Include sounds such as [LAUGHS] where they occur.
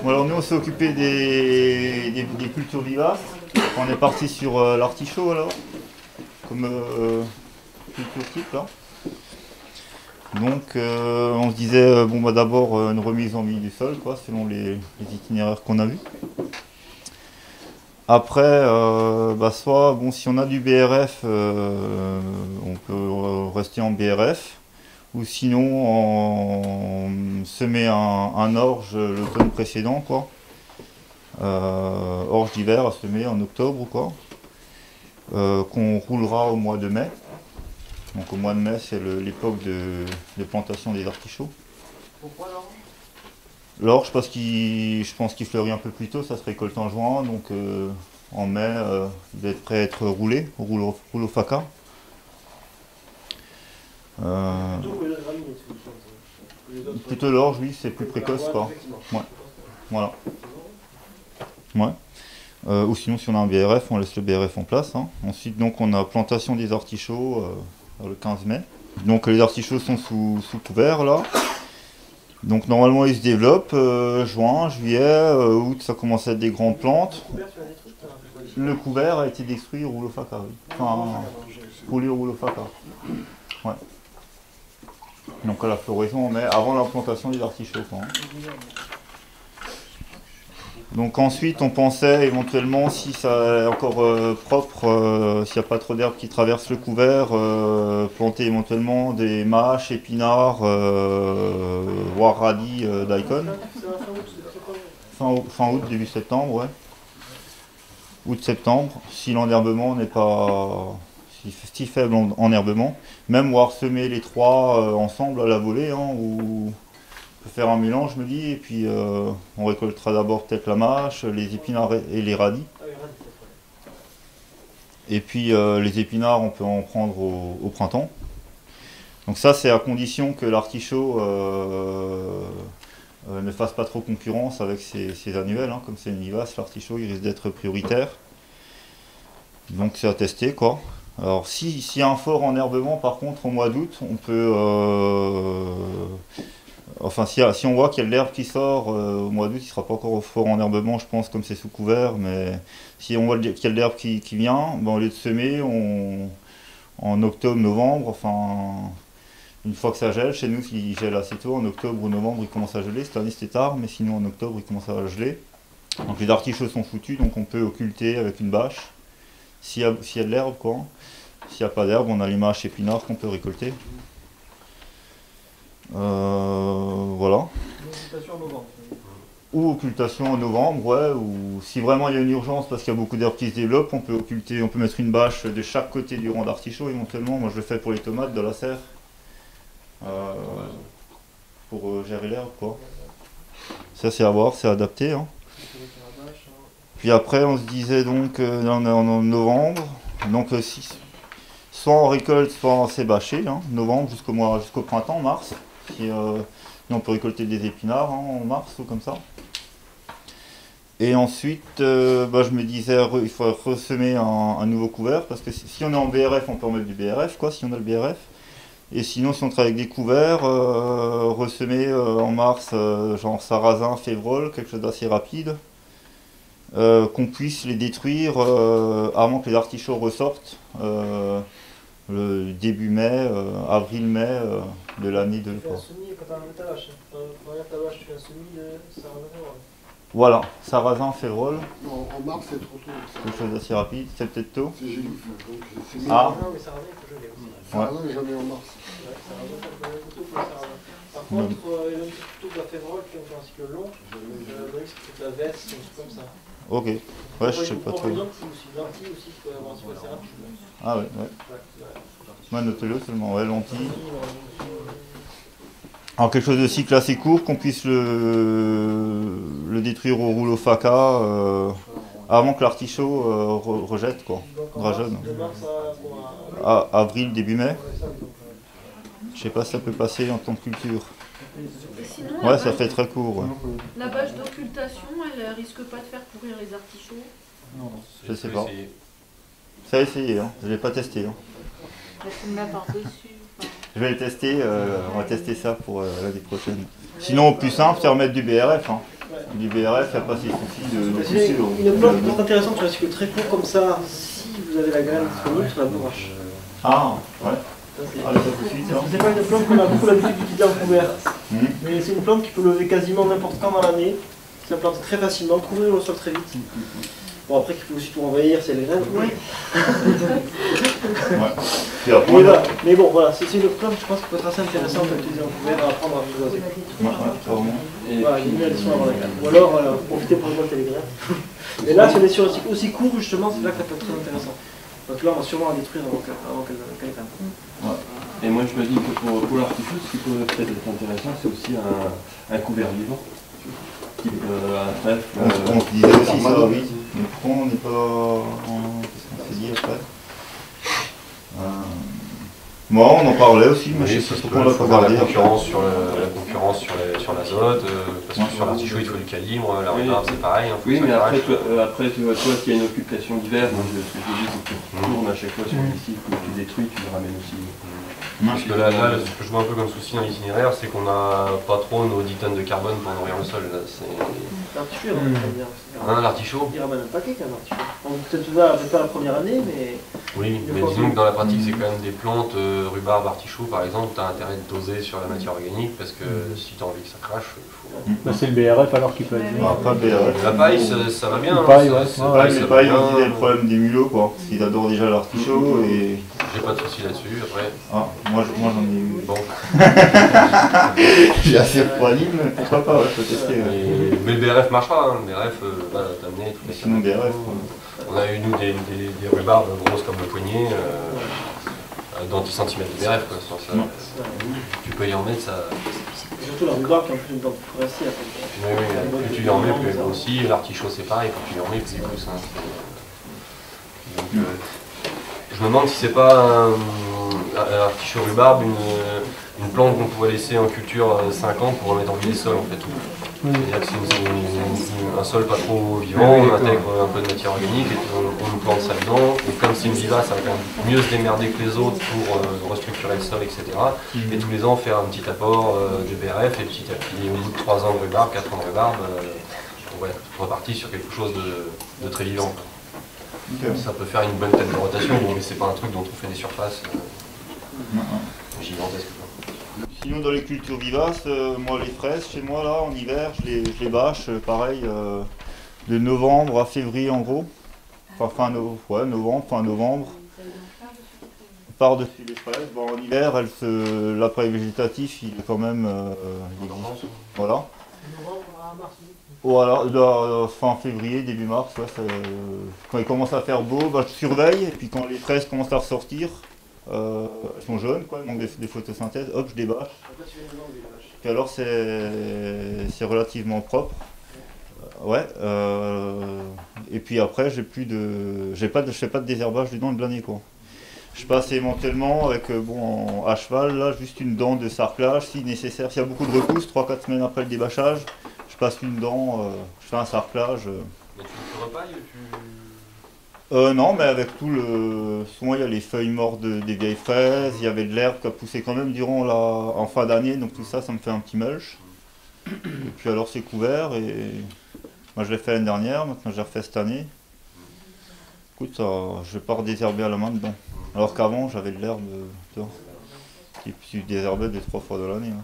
Alors nous on s'est occupé des, des- cultures vivaces. On est parti sur euh, l'artichaut alors, comme euh, culture type là. Donc euh, on se disait bon bah d'abord une remise en vie du sol quoi, selon les, itinéraires qu'on a vus. Après, bah soit bon si on a du BRF, on peut rester en BRF, ou sinon on semer un, un orge l'automne précédent quoi. Euh, orge d'hiver à semer en octobre quoi. Euh, qu'on roulera au mois de mai. Donc au mois de mai c'est l'époque de, de plantation des artichauts. Pourquoi alors L'orge parce qu'il je pense qu'il fleurit un peu plus tôt, ça se récolte en juin, donc euh, en mai euh, il doit être prêt à être roulé, au rouleau, rouleau faca. Euh, Plutôt l'orge oui c'est plus précoce quoi. Voilà. Euh, ou sinon, si on a un BRF, on laisse le BRF en place. hein. Ensuite, donc, on a plantation des artichauts euh, le 15 mai. Donc, les artichauts sont sous, sous couvert là. Donc, normalement, ils se développent. euh, juin, juillet, août, ça commence à être des grandes plantes. Le couvert a été détruit au rouleau faca. oui. Enfin, rouleau faca. Donc, à la floraison, mais avant la plantation des artichauts. hein. Donc ensuite, on pensait éventuellement, si ça est encore euh, propre, euh, s'il n'y a pas trop d'herbes qui traversent le couvert, euh, planter éventuellement des mâches, épinards, voire radis daikon. Fin, août- fin août, début septembre, ouais. Août-septembre, si l'enherbement n'est pas si, faible en enherbement. Même voir semer les trois euh, ensemble à la volée, hein, ou on peut faire un mélange, je me dis, et puis euh, on récoltera d'abord peut-être la mâche, les épinards et les radis. Ah. Et puis euh, les épinards, on peut en prendre au, au printemps. Donc ça, c'est à condition que l'artichaut ne fasse pas trop concurrence avec ses, ses annuelles. hein. Comme c'est une vivace, l'artichaut, il risque d'être prioritaire. Donc c'est à tester, quoi. Alors si- s'il y a un fort enherbement, par contre, au mois d'août, on peut... euh, Enfin, si, si on voit qu'il y a de l'herbe qui sort euh, au mois d'août, il ne sera pas encore au fort enherbement, je pense, comme c'est sous couvert, mais si on voit qu'il y a de l'herbe qui, qui vient, ben, au lieu de semer, on, en octobre, novembre, enfin, une fois que ça gèle, chez nous, s'il gèle assez tôt, en octobre ou novembre, il commence à geler. Cette année, c'était tard, mais sinon, en octobre, il commence à geler. Donc, les artichauts sont foutus, donc on peut occulter avec une bâche, s'il y y a de l'herbe, quoi. S'il n'y a pas d'herbe, on a les mâches épinards qu'on peut récolter. Euh, voilà. L'occupation en novembre. Ou occultation en novembre, ouais, ou si vraiment il y a une urgence parce qu'il y a beaucoup d'herbes qui se développent, on peut occulter, on peut mettre une bâche de chaque côté du rang d'artichaut éventuellement. Moi je le fais pour les tomates de la serre. Euh, pour euh, gérer l'herbe quoi. Ça c'est à voir, c'est adapté. hein. Puis après on se disait donc euh, en, en- novembre, donc euh, si- soit on récolte, soit c'est bâché, hein, novembre jusqu'au mois jusqu'au printemps, mars. Si, euh, on peut récolter des épinards hein, en mars ou comme ça. Et ensuite, euh, bah, je me disais, il faut ressemer un, nouveau couvert, parce que si, on est en BRF, on peut en mettre du BRF, quoi, si on a le BRF. Et sinon, si on travaille avec des couverts, ressemer en mars, genre sarrasin, févrole, quelque chose d'assez rapide, euh, qu'on puisse les détruire euh, avant que les artichauts ressortent, euh, le début mai, euh, avril-mai euh, de l'année de un un. Voilà, sarrasin, févrole, Non, en mars, c'est trop tôt. quelque chose d'assez rapide, c'est peut-être tôt. C'est gélif. Ah. Non, mais sarrasin, il faut geler aussi. Sarrasin, jamais en mars. Ouais, sarrasin, ça peut être plutôt que le sarrasin. Par contre, il y a plutôt de la févrole qui ont un cycle long. Donc c'est de la veste, un truc comme ça. Ok, ouais, je sais pas trop. Ah ouais, ouais. Ouais, notez-le seulement, ouais, euh, Alors quelque chose de cycle assez court, qu'on puisse le, le détruire au rouleau faca euh, avant que l'artichaut euh, re- rejette, quoi. À- À avril, début mai, ouais, ça, donc, euh, je sais pas si ça peut passer en temps de culture. Sinon, Ouais, la, ça fait très court, ouais. la bâche d'occultation, elle euh, risque pas de faire pourrir les artichauts Je sais pas. Ça a essayé, hein. je l'ai pas testé. hein. Je vais le tester, euh, on va tester ça pour euh, l'année prochaine. Sinon, au plus simple, c'est remettre du BRF. hein. Les BRF, il n'y a pas ces soucis de, de Parce que pousser. au- Une plante plante intéressante un cycle très court comme ça, si vous avez la graine disponible sur la bourrache. Ah, ouais. C'est- pas une plante qu'on a beaucoup l'habitude d'utiliser en couvert, Mhm. mais c'est une plante qui peut lever quasiment n'importe quand dans l'année. Ça plante très facilement, couvrir le sol très vite. Bon après qu'il faut aussi tout envahir, c'est les graines. Ouais. [LAUGHS] Après, Mais, voilà. Mais bon voilà, c'est une plante je pense qui peut être assez intéressante à utiliser en couvert à apprendre à apprivoiser. Ouais, ouais, vraiment. Voilà, il y a une addition avant la graine. Ou alors euh, profiter pour récolter les graines. [LAUGHS] Mais là, si on est sur aussi court, justement, c'est là que ça peut être très intéressant. Donc là, on va sûrement la détruire avant qu'elle avant qu'elle qu'elle graine. Et moi je me dis que pour, pour l'artichaut, ce qui peut peut-être être intéressant, c'est aussi un, un couvert vivant. Type euh, un trèfle. On, euh, on se disait aussi ça, oui. Mais pourquoi on n'est pas en... Qu'est-ce qu'on s'est dit après? Euh... Moi, on en parlait aussi, mais je sais pas pourquoi on l'a pas voir la concurrence sur le- la concurrence sur les- sur l'azote, euh, parce que Ouais. sur l'artichaut il faut du calibre, la Oui. c'est pareil. hein, Oui, mais après, toi, euh, après tu vois, toi qui as une occupation d'hiver, ce que je dis c'est que tu tournes à chaque fois sur les cycles que tu détruis, tu le ramènes aussi. Parce que là, là, ce que je vois un peu comme souci dans l'itinéraire, c'est qu'on n'a pas trop nos 10 tonnes de carbone pour nourrir le sol. là. C'est- L'artichaut, Hmm. on va dire. Hein, l'artichaut Il ramène un paquet quand même, l'artichaut. On peut-être pas, peut-être pas la première année, mais Oui, mais disons que dans la pratique, c'est quand même des plantes, euh, rhubarbe, artichaut par exemple, tu as intérêt de doser sur la matière organique parce que si tu as envie que ça crache, il faut. Bah, c'est le BRF alors qui peut être. Bon, Après, BRF. La paille, ça, ça va bien. La hein, paille, ça- ouais. ça- Ouais, Ouais, ça mais pas, dit le problème des mulots, quoi. Parce qu'ils adorent déjà l'artichaut et. J'ai pas de soucis là-dessus. Après, Ah, moi, je- moi j'en ai eu. bon. [LAUGHS] J'ai assez refroidi, mais pourquoi pas, ouais, je peux tester. ouais. Mais le BRF marchera, hein. le BRF euh, va t'amener toutes les Sinon, BRF. On a eu nous des, des, des rhubarbes grosses comme le poignet, euh, dans 10 cm de BRF quoi. Sur ça, Ouais. tu peux y en mettre, ça. surtout la rhubarbe qui est en plus une plante forestière. Oui, oui, plus tu y en mets, plus elle grossit. L'artichaut c'est pareil, plus tu y en mets, plus il pousse. hein. Donc, euh, je me demande si c'est pas un, artichaut rhubarbe, une, une plante qu'on pourrait laisser en culture 5 ans pour remettre en vie les sols en fait. C'est-à-dire que c'est un sol pas trop vivant, Oui, oui, on intègre un peu de matière organique et on, on plante ça dedans. Et comme c'est une vivace, ça va quand même mieux se démerder que les autres pour euh, restructurer le sol, etc. Et tous les ans faire un petit apport euh, de BRF et petit à petit, au bout de 3 ans de rhubarbe, 4 ans de rhubarbe, euh, ouais, reparti sur quelque chose de, de très vivant. Ça peut faire une bonne tête de rotation, mais c'est pas un truc dont on fait des surfaces euh, gigantesques. quoi. Sinon, dans les cultures vivaces, euh, moi, les fraises, chez moi, là, en hiver, je les, je les bâche, euh, pareil, euh, de novembre à février, en gros. Enfin, fin no- ouais, novembre, fin novembre. Par-dessus les fraises. Bon, en hiver, se... l'appareil végétatif, il est quand même... euh, il existe. Voilà. Voilà, là, euh, fin février, début mars, ouais, ça, euh, quand il commence à faire beau, bah, je surveille, et puis quand les fraises commencent à ressortir, euh, elles sont jaunes, quoi, donc des, des photosynthèses, hop, je les bâche. Après, tu viens de l'enlever, la vache. Puis alors c'est relativement propre. Euh, Ouais. euh, et puis après j'ai plus de j'ai pas de je fais pas de désherbage du dent de l'année quoi. Je passe éventuellement avec euh, bon en- à cheval là juste une dent de sarclage si nécessaire. S'il y a beaucoup de repousses, 3-4 semaines après le débâchage, passe une dent, euh, je fais un sarclage. euh. Mais tu, tu repailles tu... Euh, non, mais avec tout le. Souvent, il y a les feuilles mortes de- des vieilles fraises, il y avait de l'herbe qui a poussé quand même durant la. en fin d'année, donc tout ça, ça me fait un petit mulch. Et puis alors, c'est couvert et. Moi, je l'ai fait l'année dernière, maintenant, je l'ai refait cette année. Écoute, ça, je vais pas redésherber à la main dedans. Alors qu'avant, j'avais de l'herbe. euh, tu vois, qui désherbait deux, trois fois dans l'année. hein.